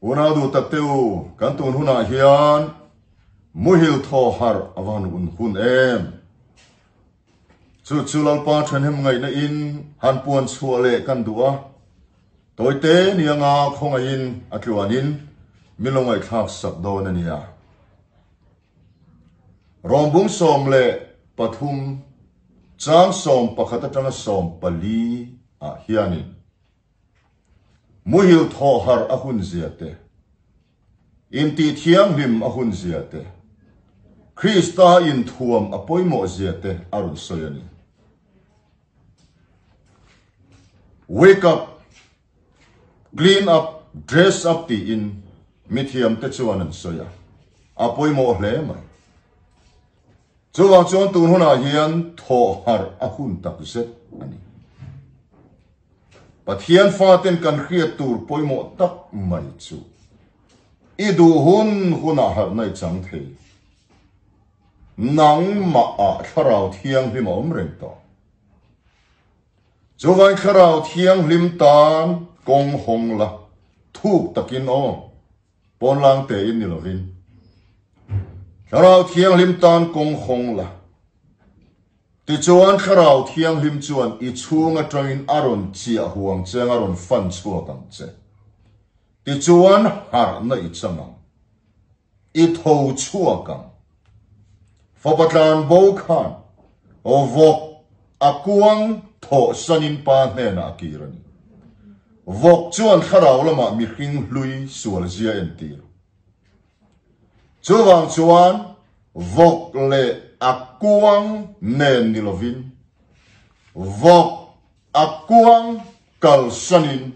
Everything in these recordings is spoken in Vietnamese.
una du tak teu kan tun huna hian, muhil tho har awan un hun em. Chu chu lal pa than hem ngai na in, han puan chua le kan duwa toy te nianga khonga in atluanin milongai thak sak do na nia rombung som le pathum, chang som pakhata tanga som pali a hianin. Muhil tho har ziate in ti thiang him ahun ziate krista in thuam apoimo ziate arun soyani. Wake up clean up dress up ti in mithiam te chuan an soya apoimo hle mai. Chuwang chuan tun huna hian tho har zet ani pathian faten kan khriat tur poimo tak mai chu. Idu hun huna à har nai chang thei nang ma a à tharau thiang hlim om reng to. Chuwai tharau vâng thiang hlim tan kong hong la thuk takin o pon lang te in nilovin tharau thiang hlim tan kong hong la ti chuan kharau thiang him chuan i chunga tangin aron chia huang cheng aron fan chua kang che. Ti chuan har na i changa i tho chua kang. Fopatlan bo khan. O vok akuang tho sanin pa hne na akirani vok chuan kharau lama mi hring hlui sual zia en tir chuwang chuan, vok le akuang nen nilovin. Vok akuang kal sanin.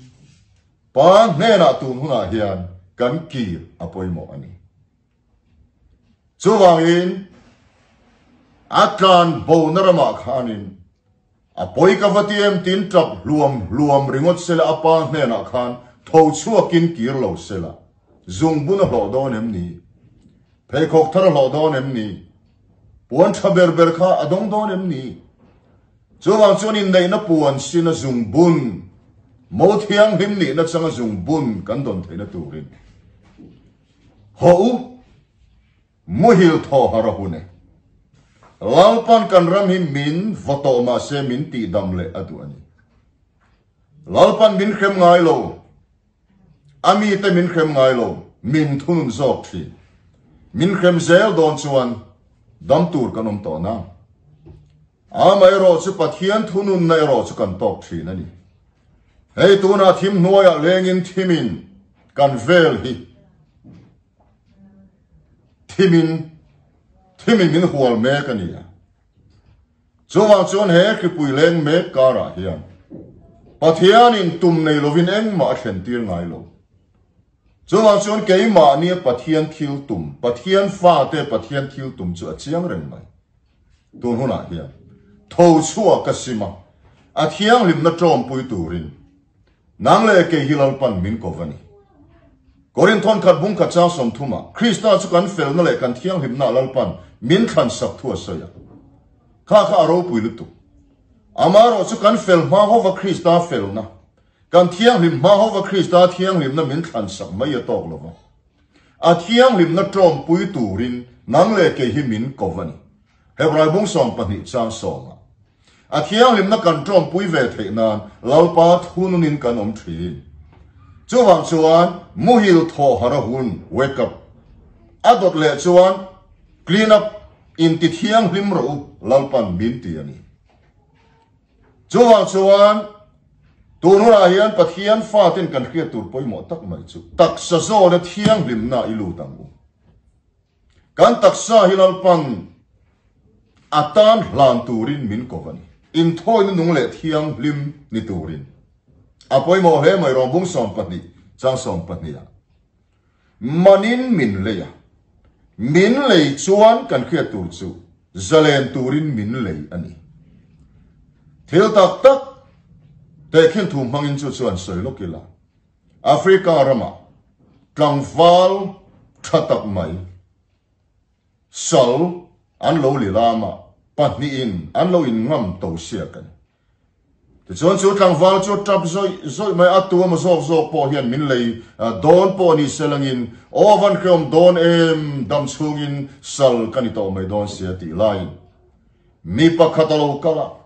Pa nena tun huna hian kan ki apoimo ani. Chuwangin atlan bo narama khanin. Apoi ka vatiem tin trap luam luam ringot sela apa nena khan tho chuakin kir lo sela. Zung bun ho don em ni. Phekok thar lo don em ni. ปวนทะเบรเบรข้าอดงดอนเอ็มนี่จวางชวนินในนับปวนสินะจุงบุญโมเทียงหิมนี่นับสังจุงบุญกันดอนเทนตูรินหูมุฮิลทอฮารหุเนลาวปันกันรำหิมินวัตอมาเซมินตีดำเลอดวนีลาวปันมินเข้มง่ายโลอามีแต่มินเข้มง่ายโลมินทุนจอกทีมินเข้มเซลดอนชวน dam tur kanom to na. A mai ro chu pathian thunun nai ro chu kan tok thi na ni. Hei tu na thim noya lengin thimin kan vel hi. Thimin thimin min hual me ka ni chuwa chon he ki pui leng me ka hian. Pathian in tum nei lovin eng ma thren tir ngai lo. จงเอาชวนเกี่ยมาเนี่ยปะเทียนทิลตุ่มปะเทียนฟ้าเตปะเทียนทิลตุ่มจะเจียงเร่งไหมตัวหัวหน้าเฮียทูชั่วกสิมาอาเทียงลิมนัดจอมปุยตูรินนางเลเกี่ยฮิลลปันมินกวันีกอรินทอนขัดบุ้งขัดเจ้าสมทุมาคริสต์จุกันเฟลนั่นและกันเทียงหิมนาลลปันมินขันสักทั่วเสียข้าข้ารูปุยลุตุอามารอจุกันเฟลมาฮวาคริสต์ตาเฟลนะ การเที่ยงริมมาฮาวาคริสตาเที่ยงริมนั้นมินทันสักไม่ยตกลงอาเที่ยงริมนั้นจอมปุยตูรินนังเลเกหิมินกวันเฮบรายบุงสองปนิจางสองอาเที่ยงริมนั้นการจอมปุยเวทนั้นเราปาทุนนินกันอมทีนจู่วังชวนมุฮิลทอฮาระหุนเวกับอาดดเลชวนคลีนอัพอินติเที่ยงริมรูลลปันบินเตียนีจู่วังชวน tunura hian pathian fatin kan khia tur poimo tak mai chu. Tak sa zo na thiang lim na ilu tang u. Kan tak sa hilal pan atan hlan turin min kovani in thoi nung le thiang lim ni turin. Apoi mo he mai rom bung som patni, chang som patni ya manin min le ya. Min le chuan kan khia tur chu. Zalen turin min le ani. Thil tak tak te mang in mangin chu chuan lúc lo kila africa rama. Tlangwal thatak anh lâu lì lo mà. Lama patni in anh lâu in ngâm tàu xe kan thì chọn chú thằng vào chú trap rồi rồi mai atu mà zok zok po hiền min lấy don po ni selangin ovan krom don em dam chungin sal kanito mai don xe ti lai. Mi pa khatalo kala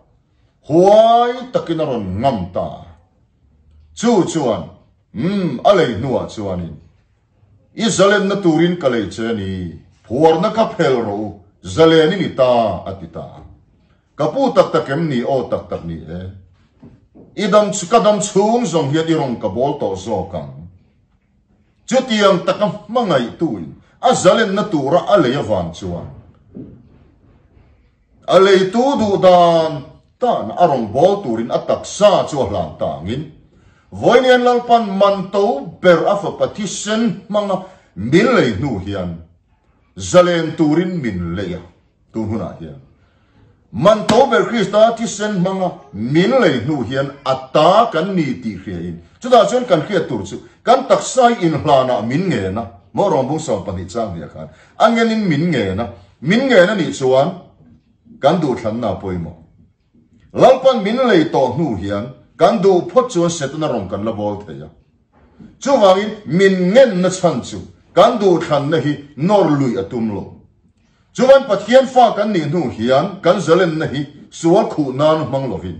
huai takinaron ngam ta. Chu chuan um alei nuwa chuanin. Israel na turin kalei chani phuar na ka phel ro zaleni ni ta atita kapu tak takem ni, o tak tak ni e idam kadam chung zong hiat irong ka bol to zo kang. Chutiang takam mangai tuin, a zalen na tura ale yawan chuan. Ale tu du dan tan rong bol turin atak sa chu hlang tangin. Voinian lalpan manto ber afa patisen manga min lei nu hian. Zalen turin min leya tu huna hian. Man to ber krista tisen manga min lei nu hian ata kan ni ti hrein chu da chen kan khia tur chu. Kan tak sai in hlana min nge na. Mo rong bung som pani chang ya khan. Angen in min nge na. Min nge na ni chuan. Kan du thlan na poimo lalpan min lei to nu hian kan du phot chuan set na rom kan la bol theya chu wangin min ngen na chan chu kan du thlan na hi nor lui atum lo chuan pathian fa kan ni nu hian kan zalen na hi suwa khu nan mang lovin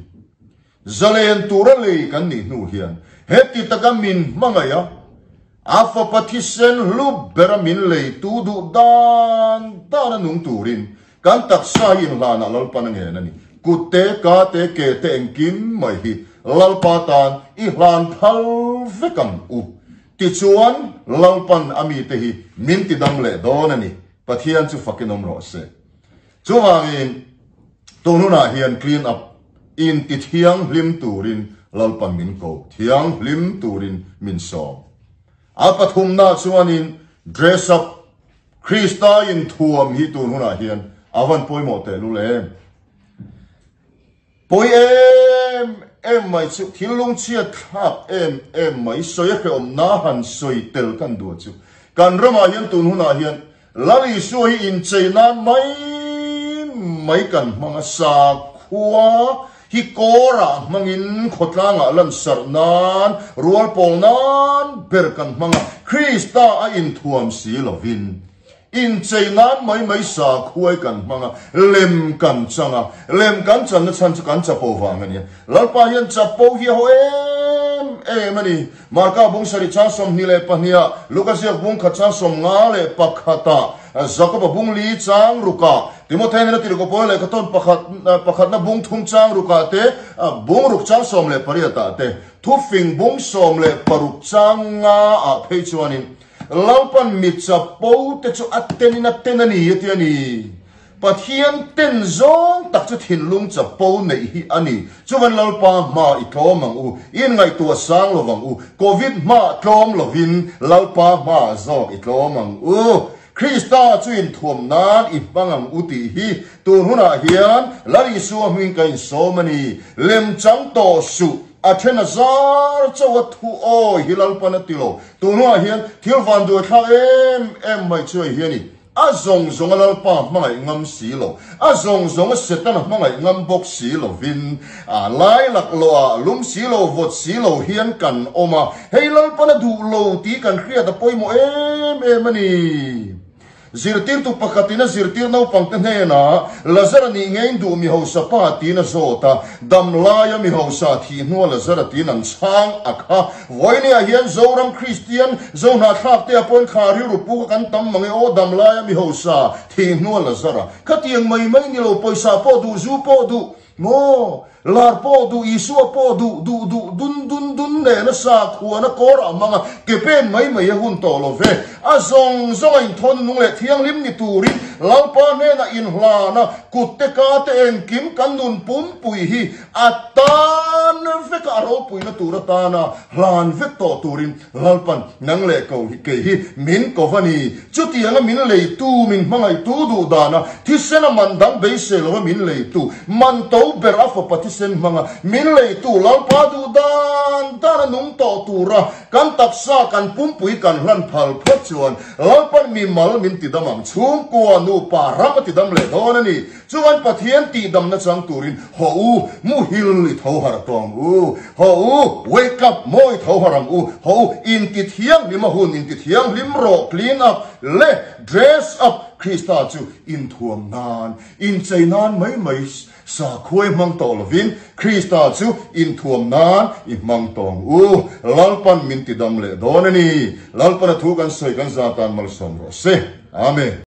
zalen tura le kan ni nu hian heti taka min mangaya afa pathisen lu bera min le tu du dan dan nung turin kan tak sa in la na lal pan nge na ni kutte ka te ke te engkim mai hi lal pa tan i hlan phal vekam u. Ti chuan lal pan ami te hi min ti dam le do chú ni pathian chu fakin om ro se chu wangin tonu na hian clean up. In ti thiang lim turin lalpan min ko thiang hlim turin min so a pathum na chuanin dress up. Krista in thuam hi tu huna hian avan poimo te lu le ปุยเอ็มเอ็มไม่จุทิลงเชียทับเอ็มเอ็มไม่สวยเข้มน้าหันสวยเติลกันดัวจุการรมาเยันตุนหุนาเหียนลาลีสวยอินเจนั้นไม่ไม่กันมังสาขัวฮิโกระมังอินขดล่างลันสรนานรัวปองนานเปิกันมังคริสตาอินทวมสีลวิน in china mai mai sa khuai kan manga lem kan changa lem kan chan na chan kan cha po wang ani lalpa hian cha po hi ho em em ani marka bung sari cha som ni le pahnia lukasia bung kha cha som nga le pakhata zakob bung li chang ruka timothy na ti ko po le ka ton pakhat pakhat na bung thum chang ruka te bung ruk chang som le pariata te thu fing bung som le paruk chang nga a phei chuanin laupan mit sa po te chu atten in atten ani yati ani pathian ten zong tak chu thin lung cha po nei hi ani chuan lalpa ma i tlom ang u in ngai tua sang lo wang u covid ma tlom lovin lalpa ma zong i tlom ang u Krista chuin thuam nan i bangam uti hi tu huna hian lari su hming kain so mani lem chang to su à trên là gió cho vật thu o hilal pana tilo tu no hiền thiếu văn du thla em em mai chơi hiền đi, à zong zong alal pa mangai ngâm si lo a zong zong setan lại ngâm bốc xí lo vin à lai lạc lo à lum si lo vot si lo ôm à. Hay hei lal pana du lo cần kan ta da poimo em em ani zirtir tu pakatina zirtir no pangten he na. Lazara ni ngei du mi ho sa pa ti na zo ta dam la ya mi ho sa thi no lazara ti nang chang akha voini a hian zoram christian zo na thak te apon khari ru pu kan tam mangi o. Dam la ya mi ho sa thi no lazara khatiang mai mai ni lo poisa po du zu po du mo, lar po du isu po du du du, dun dun dun, ne, na sa khu na kor amanga ke pen mai mai hun to lo ve. A zong zong in thon nu le thiang lim ni turi lau pa ne na in hla na. Kut te ka te en kim kan nun pum pui hi. A tan ve ka ro pui na tur ta na. Hlan ve to turin lalpan nang le ko hi ke hi. Min ko vani chu ti anga min le tu, min mangai tu du da na. Thi sena man dang be se lo min le tu. Man to lo ber a fo pati sen manga min lei tu lau pa du dan dan nung to tu ra kan tak sa kan pum pui kan ran phal phat chuan lau pan mi mal min ti dam am chhum ko nu pa ram ti dam le don ani chuan pathian ti dam na chang turin ho u mu hil ni tho har tong u ho u wake up moi tho haram u ho in ti thiam mi ma hun in ti thiam lim ro clean up le dress up คริสต์จูอินทวงนานอินใจนานไม่ไม่สาคุยมังตอลวินคริสต์จูอินทวงนานอินมังตองอู้ลัลปันมินติดำเลดอนนี่ลัลปันทุกันสวยกันซาตานมัลสมรสเซอเมน